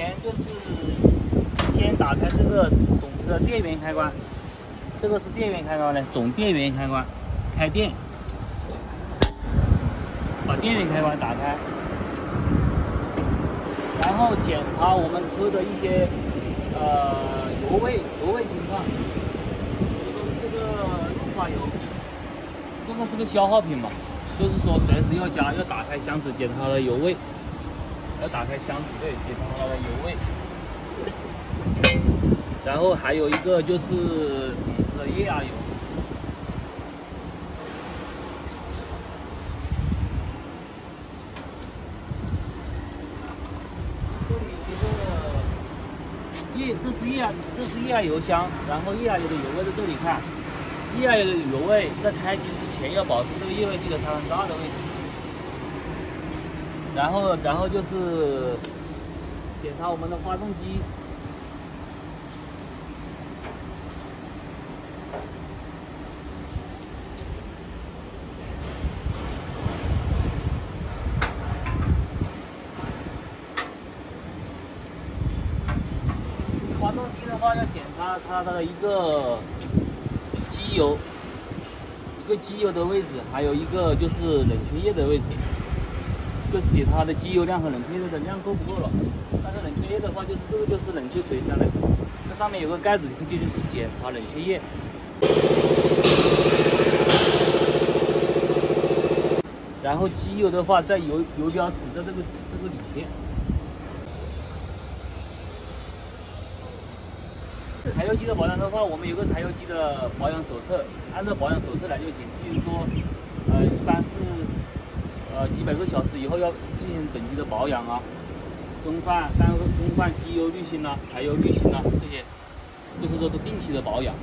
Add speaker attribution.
Speaker 1: 前就是先打开这个总的电源开关，这个是电源开关呢，总电源开关，开电，把电源开关打开，然后检查我们车的一些呃油位油位情况，这个润滑油，这个是个消耗品嘛，就是说随时要加，要打开箱子检查它的油位。要打开箱子，对，检查它的油位。然后还有一个就是底车液压油。这里有一个液，这是液压，这是液压油箱，然后液压油的油位在这里看。液压油的油位在开机之前要保持这个液位计的三分之二的位置。然后，然后就是检查我们的发动机。发动机的话要检查它的一个机油，一个机油的位置，还有一个就是冷却液的位置。就是检它的机油量和冷却液的量够不够了。但是冷却液的话，就是这个就是冷却水箱的，这上面有个盖子，这就是检查冷却液。然后机油的话，在油油标尺在这个这个里面。柴油机的保养的话，我们有个柴油机的保养手册，按照保养手册来就行。比如说，呃，一般是。呃，几百个小时以后要进行整机的保养啊，更换、更更换机油滤芯呐、柴油滤芯呐，这些，就是说都定期的保养。